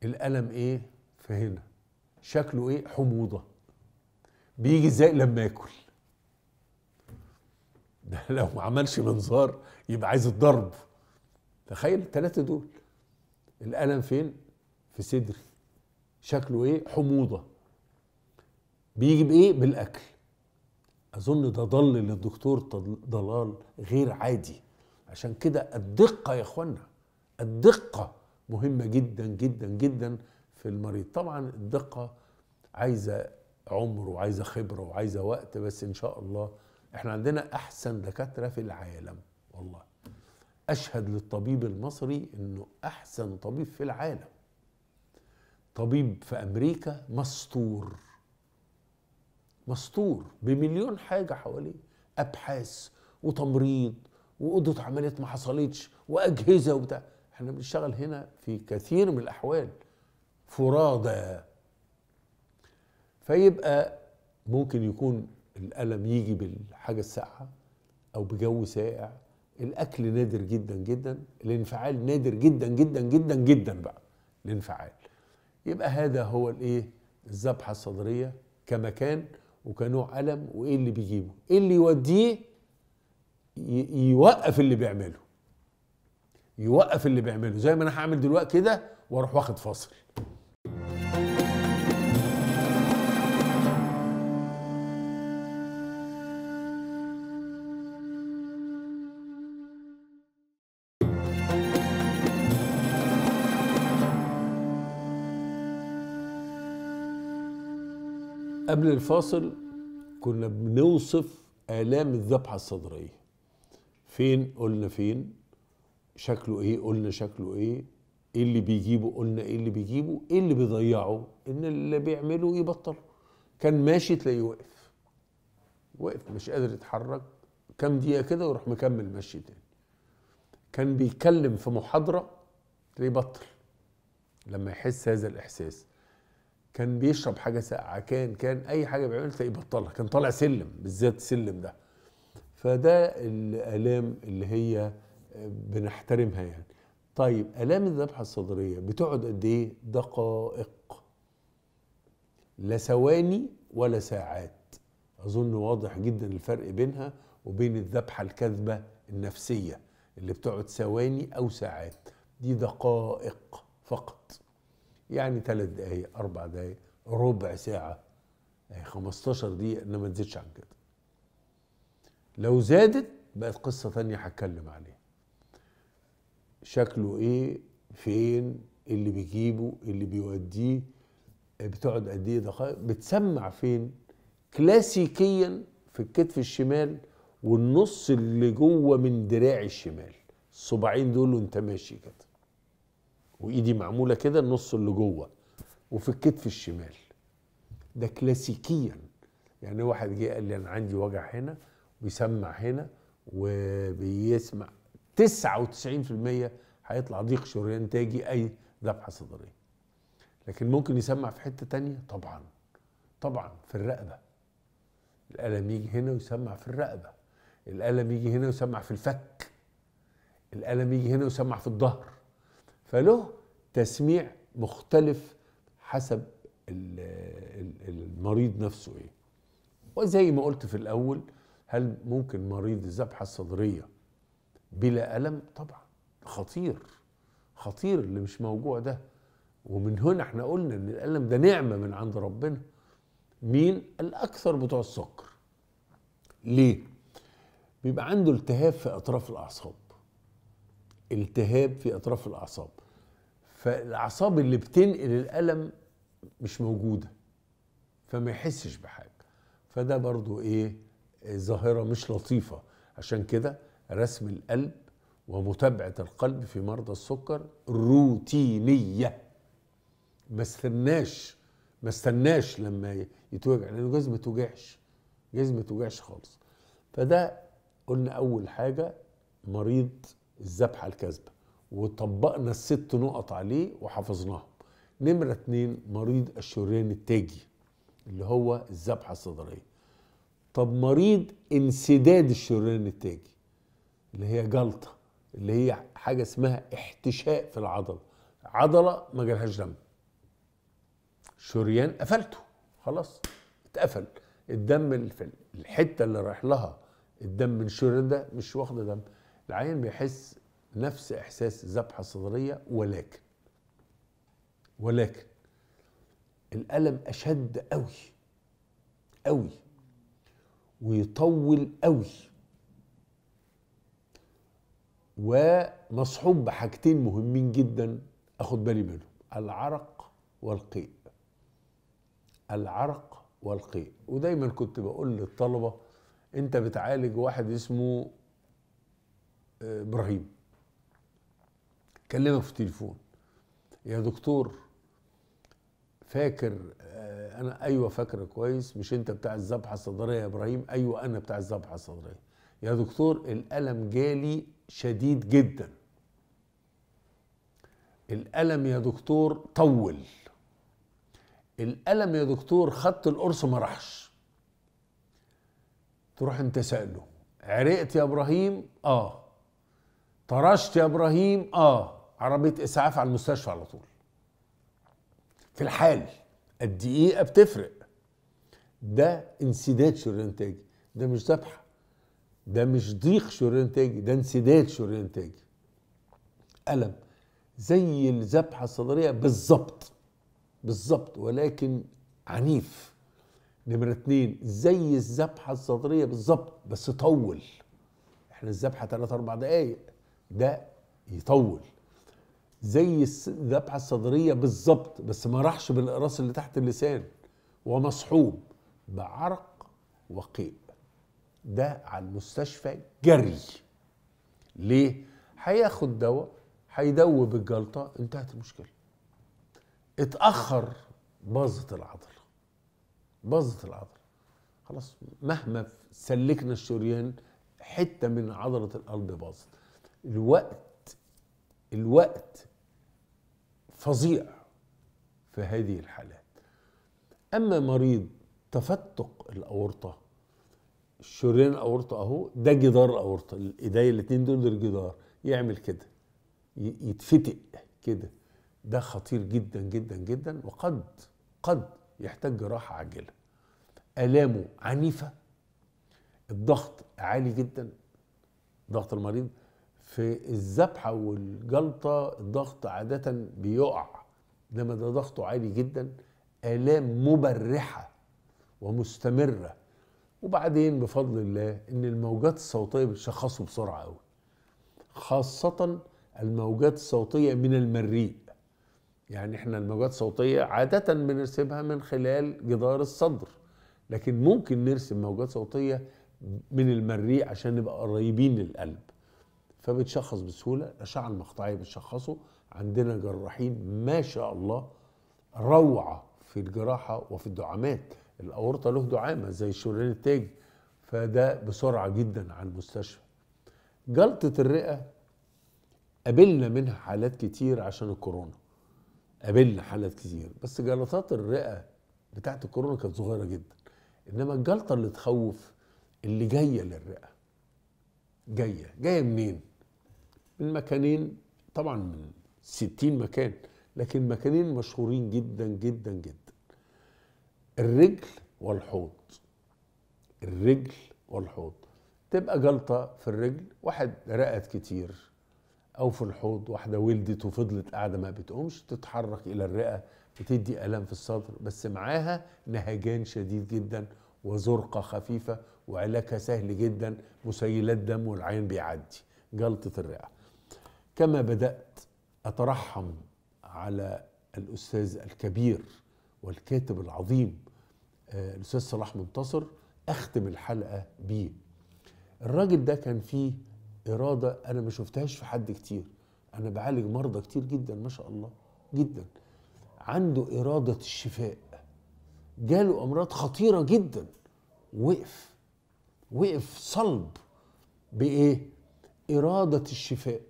الألم إيه؟ في هنا. شكله إيه؟ حموضة. بيجي إزاي لما ياكل؟ ده لو ما عملش منظار يبقى عايز الضرب. تخيل الثلاثة دول. الألم فين؟ في صدري. شكله إيه؟ حموضة. بيجي بإيه؟ بالأكل. أظن ده ضل للدكتور ضلال غير عادي. عشان كده الدقة يا إخوانا الدقة مهمة جدا جدا جدا في المريض. طبعا الدقة عايزة عمر وعايزة خبرة وعايزة وقت بس إن شاء الله إحنا عندنا أحسن دكاترة في العالم والله. أشهد للطبيب المصري إنه أحسن طبيب في العالم. طبيب في أمريكا مستور. مستور بمليون حاجة حواليه. أبحاث وتمريض وأوضة عمليات ما حصلتش وأجهزة وبتاع. إحنا بنشتغل هنا في كثير من الأحوال. فرادى فيبقى ممكن يكون الألم يجي بالحاجة الساقعة أو بجو ساقع. الأكل نادر جدا جدا. الانفعال نادر جدا جدا جدا جدا بقى. الانفعال. يبقى هذا هو الإيه؟ الذبحة الصدرية كمكان وكنوع ألم وإيه اللي بيجيبه؟ إيه اللي يوديه؟ يوقف اللي بيعمله. يوقف اللي بيعمله. زي ما أنا هعمل دلوقتي كده وأروح واخد فاصل. قبل الفاصل كنا بنوصف آلام الذبحة الصدرية. فين قلنا فين؟ شكله إيه؟ قلنا شكله إيه؟ إيه اللي بيجيبه؟ قلنا إيه اللي بيجيبه؟ إيه اللي بيضيعه؟ إن اللي بيعمله يبطله كان ماشي تلاقيه واقف. واقف مش قادر يتحرك. كام دقيقة كده ويروح مكمل مشي تاني. كان بيتكلم في محاضرة تلاقيه بطل. لما يحس هذا الإحساس. كان بيشرب حاجة ساقعة كان كان أي حاجة بيعملها تلاقيه بطلها كان طالع سلم بالذات السلم ده. فده الآلام اللي هي بنحترمها يعني. طيب آلام الذبحة الصدرية بتقعد قد إيه؟ دقائق. لا ثواني ولا ساعات. أظن واضح جدا الفرق بينها وبين الذبحة الكاذبة النفسية اللي بتقعد ثواني أو ساعات. دي دقائق فقط. يعني ثلاث دقايق أربع دقايق ربع ساعة. 15 دقيقة إنما ما تزيدش عن كده. لو زادت بقت قصة تانية هتكلم عليها. شكله إيه؟ فين؟ اللي بيجيبه؟ اللي بيوديه؟ بتقعد قد إيه؟ دقائق بتسمع فين؟ كلاسيكيا في الكتف الشمال والنص اللي جوه من دراعي الشمال. الصباعين دول وانت ماشي كده. وإيدي معمولة كده النص اللي جوه وفي الكتف الشمال. ده كلاسيكيا. يعني واحد جه قال لي أنا عندي وجع هنا بيسمع هنا وبيسمع. 99% هيطلع ضيق شريان تاجي أي ذبحة صدرية. لكن ممكن يسمع في حتة تانية؟ طبعا. طبعا في الرقبة. الألم يجي هنا ويسمع في الرقبة. الألم يجي هنا ويسمع في الفك. الألم يجي هنا ويسمع في الظهر. فله تسميع مختلف حسب المريض نفسه إيه. وزي ما قلت في الأول هل ممكن مريض الذبحة الصدرية بلا ألم؟ طبعا. خطير. خطير اللي مش موجوع ده. ومن هنا إحنا قلنا إن الألم ده نعمة من عند ربنا. مين؟ الأكثر بتوع السكر. ليه؟ بيبقى عنده التهاب في أطراف الأعصاب. التهاب في أطراف الأعصاب. فالأعصاب اللي بتنقل الألم مش موجودة فما يحسش بحاجة. فده برضو إيه ظاهرة مش لطيفة. عشان كده رسم القلب ومتابعة القلب في مرضى السكر روتينية. ما استناش ما استناش لما يتوجع لأنه جاز ما توجعش جاز ما توجعش خالص. فده قلنا أول حاجة مريض الذبحه الكاذبه وطبقنا الست نقط عليه وحفظناهم. نمرة اتنين مريض الشريان التاجي اللي هو الذبحة الصدرية. طب مريض انسداد الشريان التاجي اللي هي جلطة اللي هي حاجة اسمها احتشاء في العضلة. عضلة ما جالهاش دم. شريان قفلته. خلاص اتقفل. الدم في الحتة اللي رايح لها الدم من الشريان ده مش واخدة دم. العيان بيحس نفس إحساس الذبحه الصدريه ولكن ولكن الألم أشد قوي قوي ويطول قوي ومصحوب بحاجتين مهمين جدا آخد بالي منهم العرق والقيء. العرق والقيء. ودايما كنت بقول للطلبة أنت بتعالج واحد اسمه إبراهيم. كلمك في التليفون. يا دكتور فاكر أنا أيوه فاكره كويس مش أنت بتاع الذبحة الصدرية يا إبراهيم؟ أيوه أنا بتاع الذبحة الصدرية. يا دكتور الألم جالي شديد جدا. الألم يا دكتور طول. الألم يا دكتور خدت القرص ما راحش. تروح أنت سأله. عرقت يا إبراهيم؟ آه. طرشت يا إبراهيم؟ آه. عربية إسعاف على المستشفى على طول. في الحال الدقيقة بتفرق. ده انسداد شريان تاجي ده مش ذبحه ده مش ضيق شريان تاجي ده انسداد شريان تاجي ألم زي الذبحة الصدرية بالظبط بالظبط ولكن عنيف. نمرة اتنين زي الذبحة الصدرية بالظبط بس طول. إحنا الذبحة تلات أربع دقايق ده يطول. زي الذبحة الصدرية بالظبط بس ما راحش بالإقراص اللي تحت اللسان. ومصحوب بعرق وقيء. ده على المستشفى جري. ليه؟ هياخد دواء هيدوب الجلطه انتهت المشكلة. اتأخر باظت العضلة. باظت العضلة. خلاص مهما سلكنا الشريان حتة من عضلة القلب باظت. الوقت الوقت فظيع في هذه الحالات. أما مريض تفتق الأورطة الشريان الاورطه أهو ده جدار الاورطه الايديا الاثنين دول الجدار يعمل كده يتفتق كده. ده خطير جدا جدا جدا وقد قد يحتاج جراحة عاجلة. آلامه عنيفة الضغط عالي جدا ضغط المريض في الذبحه والجلطة الضغط عادة بيقع إنما ده ضغطه عالي جدا آلام مبرحة ومستمرة. وبعدين بفضل الله إن الموجات الصوتية بتشخصه بسرعة قوي خاصة الموجات الصوتية من المريء. يعني إحنا الموجات الصوتية عادة بنرسمها من خلال جدار الصدر لكن ممكن نرسم موجات صوتية من المريء عشان نبقى قريبين للقلب. فبتشخص بسهولة. الاشعه المقطعيه بتشخصه. عندنا جراحين ما شاء الله روعة في الجراحة وفي الدعامات. الأورطة له دعامة زي الشريان التاجي فده بسرعة جدا على المستشفى. جلطة الرئة قابلنا منها حالات كتير عشان الكورونا. قابلنا حالات كتير بس جلطات الرئة بتاعت الكورونا كانت صغيرة جدا. إنما الجلطة اللي تخوف اللي جاية للرئة جاية جاية منين؟ من مكانين طبعا من 60 مكان لكن مكانين مشهورين جدا جدا جدا. الرجل والحوض. الرجل والحوض. تبقى جلطة في الرجل واحد رقت كتير. أو في الحوض واحدة ولدت وفضلت قاعدة ما بتقومش تتحرك إلى الرئة بتدي ألم في الصدر. بس معاها نهجان شديد جدا وزرقة خفيفة وعلاجها سهل جدا مسيلات دم والعين بيعدي. جلطة الرئة. كما بدأت أترحم على الأستاذ الكبير والكاتب العظيم الأستاذ صلاح منتصر أختم الحلقة بيه. الراجل ده كان فيه إرادة أنا ما شفتهاش في حد كتير. أنا بعالج مرضى كتير جدا ما شاء الله جدا. عنده إرادة الشفاء. جاله أمراض خطيرة جدا. وقف. وقف صلب بإيه؟ إرادة الشفاء.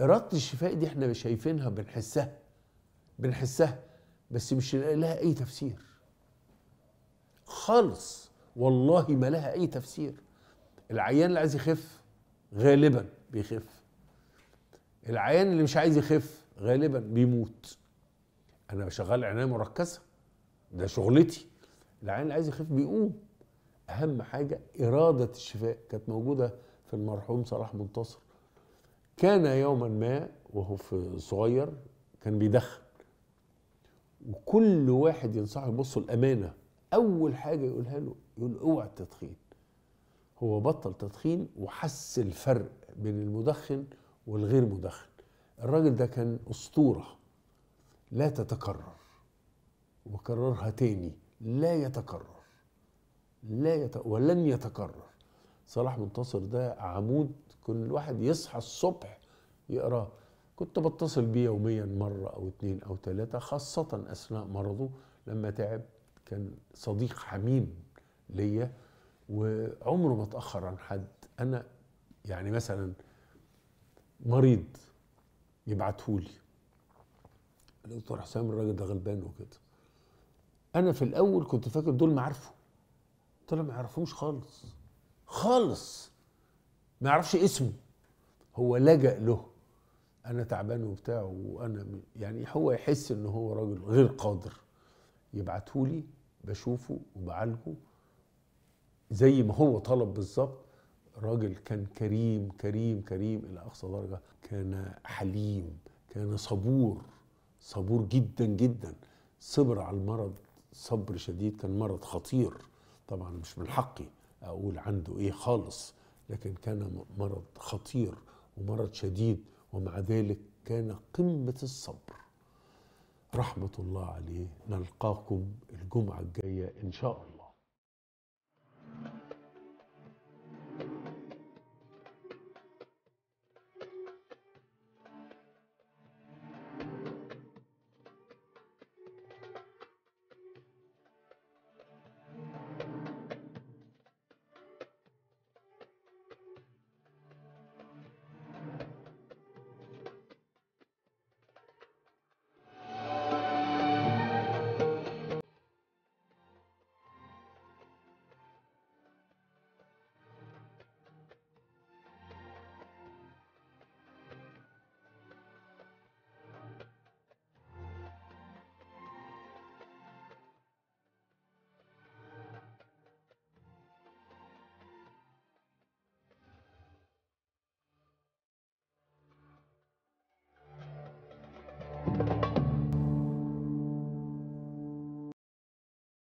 إرادة الشفاء دي إحنا شايفينها بنحسها بنحسها بس مش لها أي تفسير. خالص. والله ما لها أي تفسير. العيان اللي عايز يخف غالبا بيخف. العيان اللي مش عايز يخف غالبا بيموت. أنا شغال عناية مركزة. ده شغلتي. العيان اللي عايز يخف بيقوم. أهم حاجة إرادة الشفاء كانت موجودة في المرحوم صلاح منتصر. كان يوما ما وهو في صغير كان بيدخن. وكل واحد ينصحه يبص الامانه أول حاجة يقولها له يقول أوعى التدخين. هو بطل تدخين وحس الفرق بين المدخن والغير مدخن. الراجل ده كان أسطورة. لا تتكرر. وكررها تاني. لا يتكرر. لا يت... ولن يتكرر. صلاح منتصر ده عمود كل الواحد يصحى الصبح يقراه كنت بتصل بيه يوميا مرة أو اتنين أو تلاتة خاصة أثناء مرضه لما تعب كان صديق حميم ليا وعمره ما اتأخر عن حد. أنا يعني مثلا مريض يبعتهولي. دكتور حسام الراجل ده غلبان وكده. أنا في الأول كنت فاكر دول معارفه طلع ما يعرفوش خالص. خالص. ما يعرفش اسمه. هو لجأ له. أنا تعبان وبتاع وأنا يعني هو يحس إن هو راجل غير قادر. يبعتهولي بشوفه وبعالجه. زي ما هو طلب بالظبط. راجل كان كريم كريم كريم إلى أقصى درجة. كان حليم كان صبور صبور جدا جدا. صبر على المرض صبر شديد. كان مرض خطير. طبعا مش من حقي أقول عنده إيه خالص. لكن كان مرض خطير ومرض شديد ومع ذلك كان قمة الصبر. رحمة الله عليه. نلقاكم الجمعة الجاية إن شاء الله.